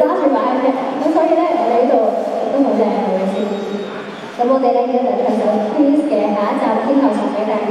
揸住擺嘅。咁所以咧，我哋呢度都好正嘅先。咁我哋咧而家就唱首 Please 嘅下一集天后送俾大家。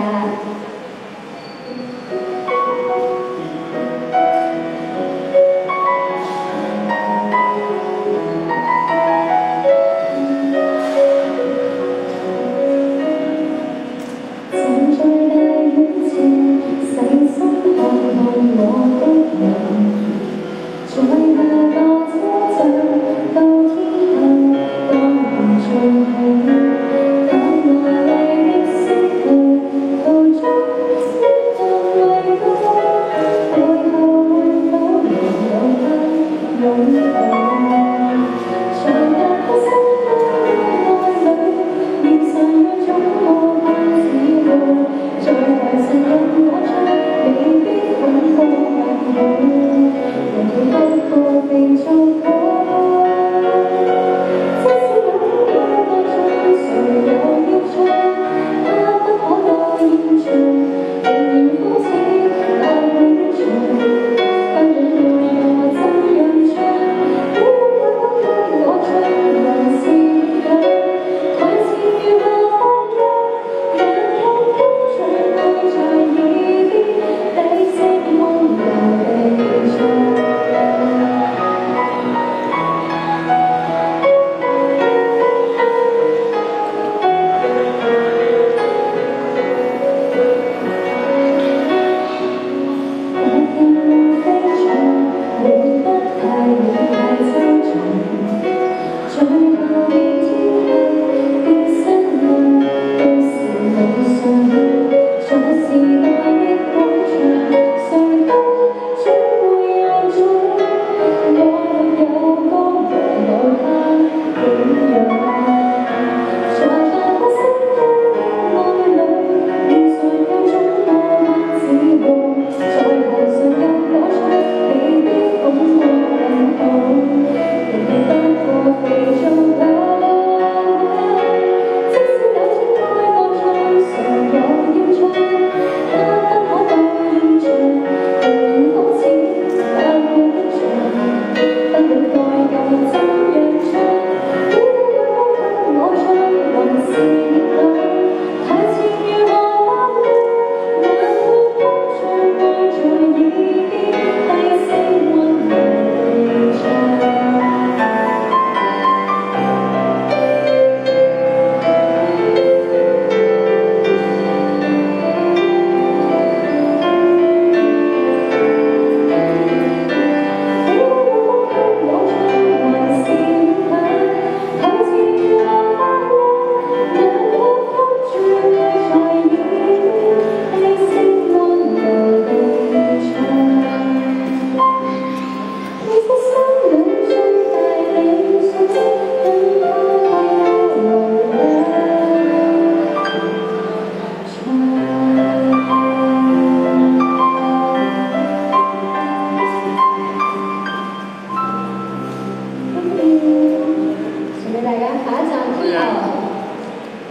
哦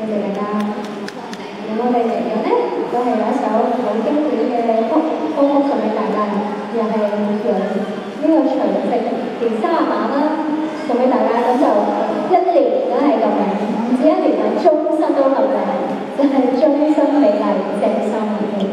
谢大家咁我哋有咧都系有一首好经典嘅歌曲歌曲送俾大家又系呢个除夕年三啊啦送俾大家咁就一年都系咁唔止一年系终身都咁嘅真系终心美丽正心美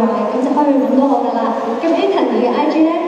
同埋感謝花園揾到我哋啦。咁 Anthony 嘅 IG 咧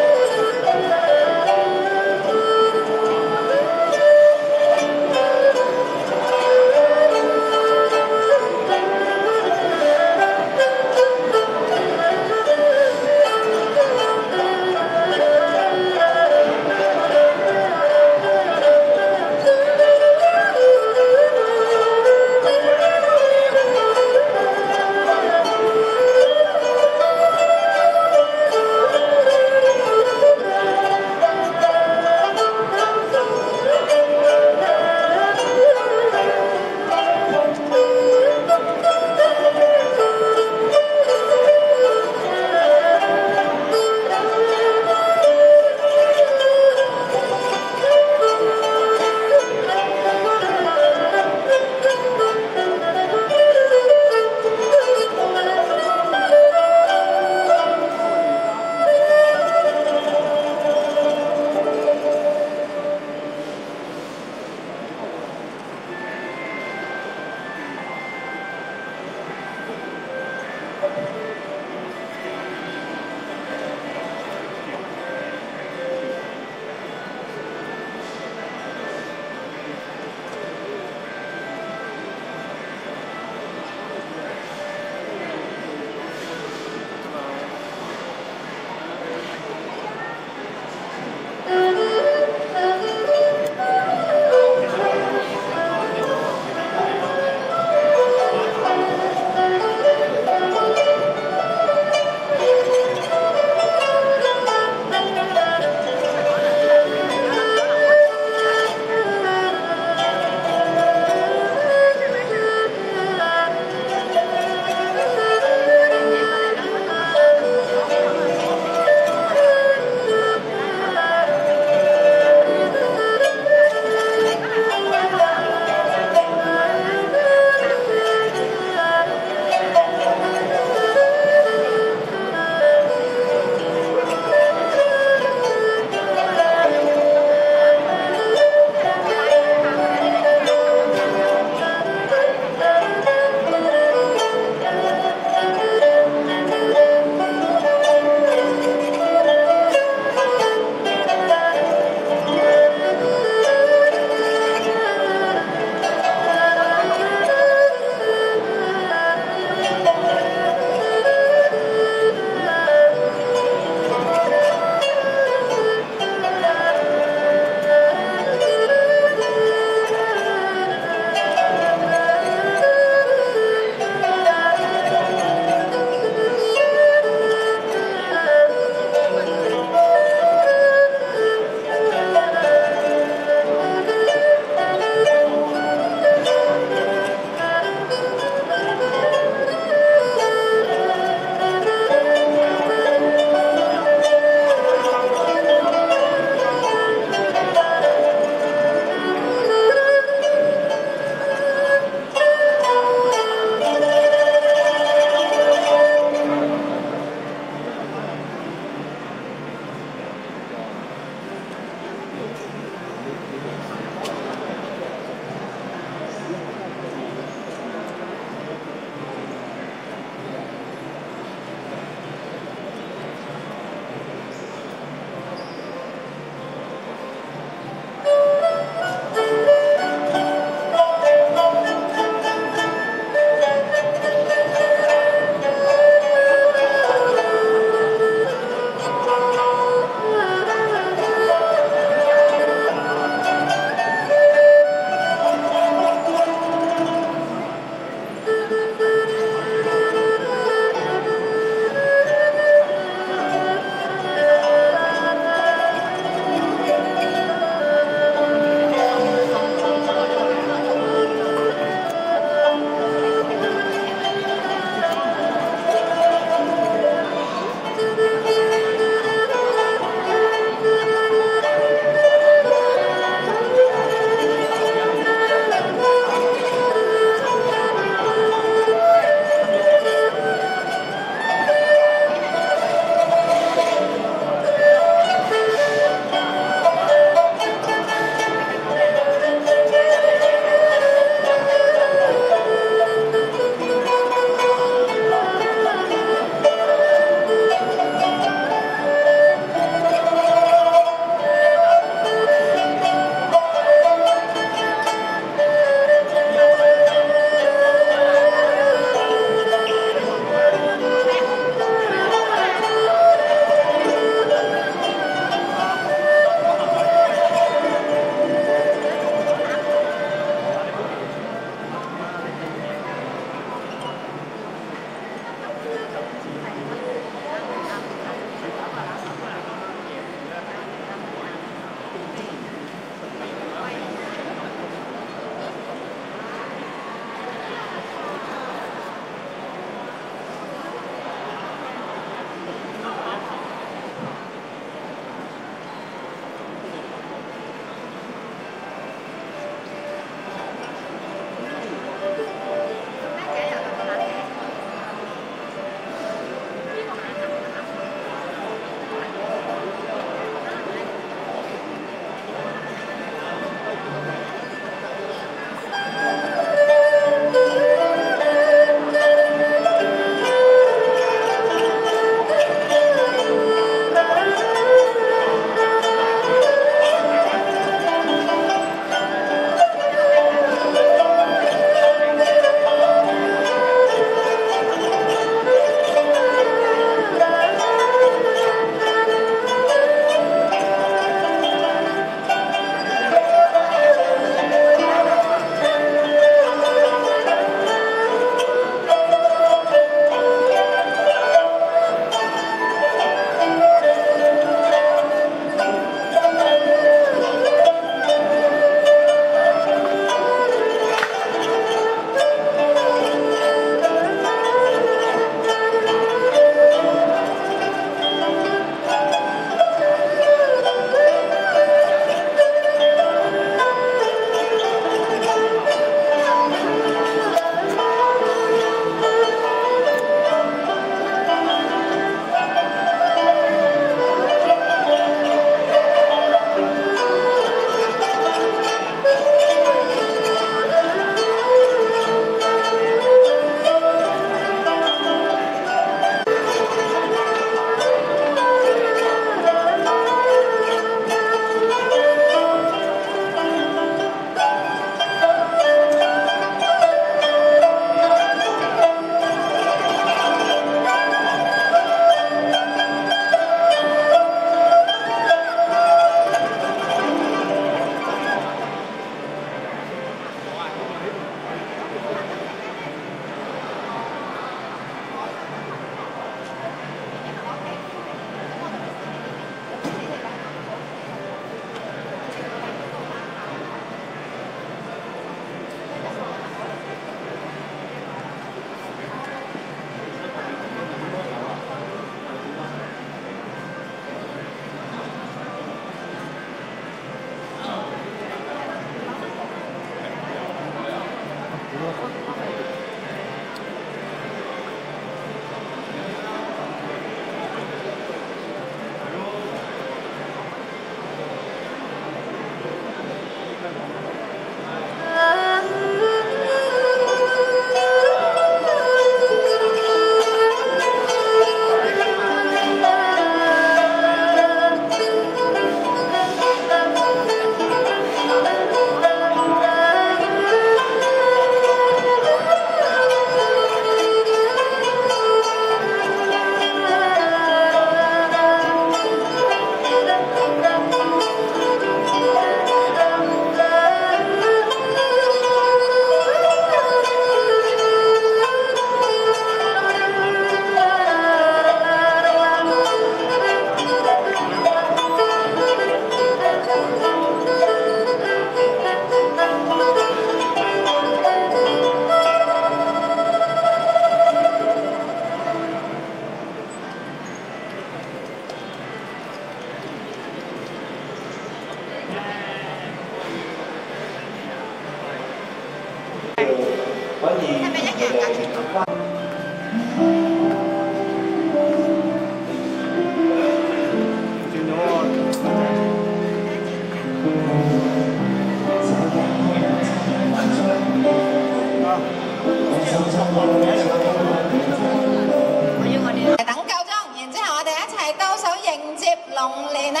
龍年啊！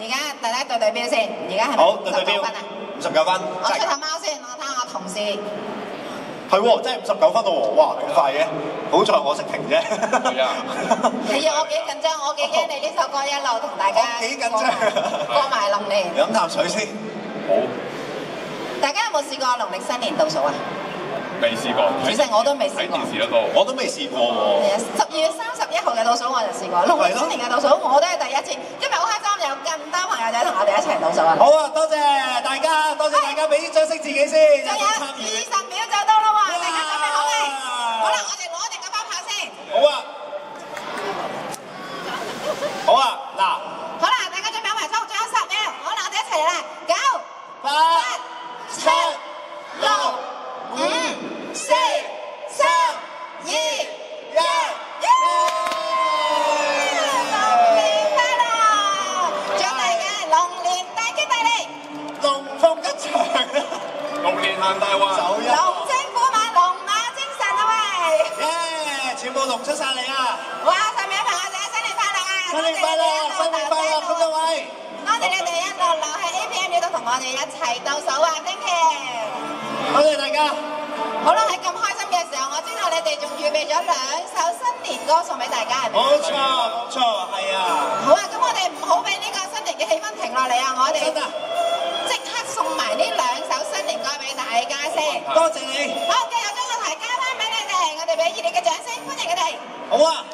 而家大家對對標先，而家係咪好，對對標五十九分啊？，五十九分，我出真係頭貓先，我睇下我同事。係喎，真係五十九分咯喎，哇咁快嘅，好在我識停啫。係啊 係啊，我幾緊張，我幾驚你呢首歌一路同大家我幾緊張過過埋龍年。飲啖水先。好，大家有冇試過農曆新年倒數啊？未試過。主席我都未試睇過電視得多。我都未試過喎。十二月三十一號嘅倒數我就試過，農曆新年嘅倒數我都係第一次。今日好開心，有咁多朋友仔同我哋一齊倒數啊！好啊，多謝大家，多謝大家，俾啲掌聲自己先，仲有二。十秒就到啦喎，大家準備好未？好啦，我哋攞定個包跑先。好啊，好啊，嗱，好啦，大家準備好埋衝，仲有十秒。好啦，我哋一齊嚟啦，九、八、七、六。龙年快乐！祝大家龙年大吉大利，龙凤一场，龙年行大运。走一龙精虎猛，龙马精神啊喂！耶！全部龙出晒嚟啊！ 新年快樂，新年快樂，咁多位，多謝你哋一路留喺 APM 呢度同我哋一齊倒數啊！Thank you。多謝大家。好啦，喺咁開心嘅時候，我知道你哋仲預備咗兩首新年歌送俾大家，係咪？冇錯，冇錯，係啊，好啊，咁我哋唔好俾呢個新年嘅氣氛停落嚟啊！我哋，即刻送埋呢兩首新年歌俾大家先。多謝你，好，繼續將個台交翻俾你哋，我哋俾熱烈嘅掌聲歡迎佢哋。好啊。